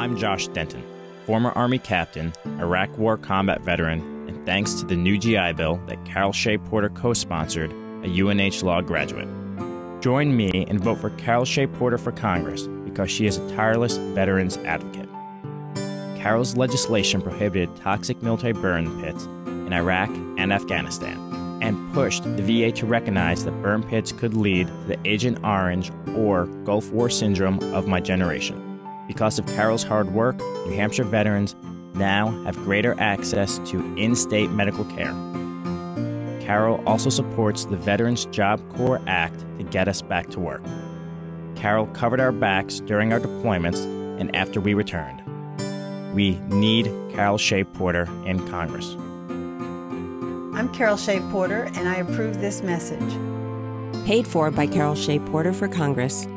I'm Josh Denton, former Army captain, Iraq War combat veteran, and thanks to the new GI Bill that Carol Shea Porter co sponsored, a UNH law graduate. Join me and vote for Carol Shea Porter for Congress because she is a tireless veterans advocate. Carol's legislation prohibited toxic military burn pits in Iraq and Afghanistan and pushed the VA to recognize that burn pits could lead to the Agent Orange or Gulf War syndrome of my generation. Because of Carol's hard work, New Hampshire veterans now have greater access to in state medical care. Carol also supports the Veterans Job Corps Act to get us back to work. Carol covered our backs during our deployments and after we returned. We need Carol Shea Porter in Congress. I'm Carol Shea Porter, and I approve this message. Paid for by Carol Shea Porter for Congress